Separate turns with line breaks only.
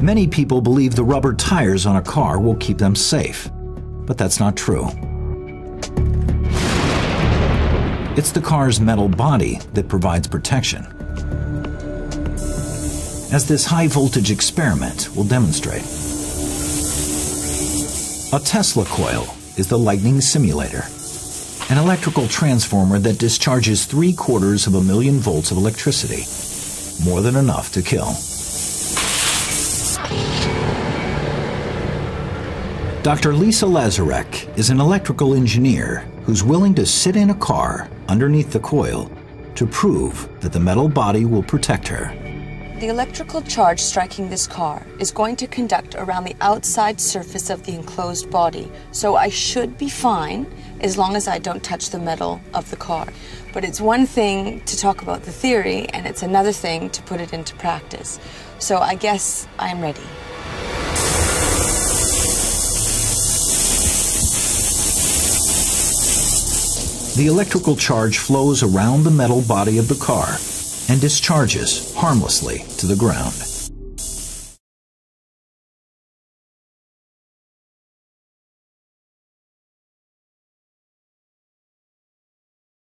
Many people believe the rubber tires on a car will keep them safe, but that's not true. It's the car's metal body that provides protection. As this high voltage experiment will demonstrate. A Tesla coil is the lightning simulator, an electrical transformer that discharges three quarters of a million volts of electricity, more than enough to kill. Dr. Lisa Lazareck is an electrical engineer who's willing to sit in a car underneath the coil to prove that the metal body will protect her.
The electrical charge striking this car is going to conduct around the outside surface of the enclosed body, so I should be fine as long as I don't touch the metal of the car. But it's one thing to talk about the theory, and it's another thing to put it into practice. So I guess I'm ready.
The electrical charge flows around the metal body of the car and discharges harmlessly to the ground.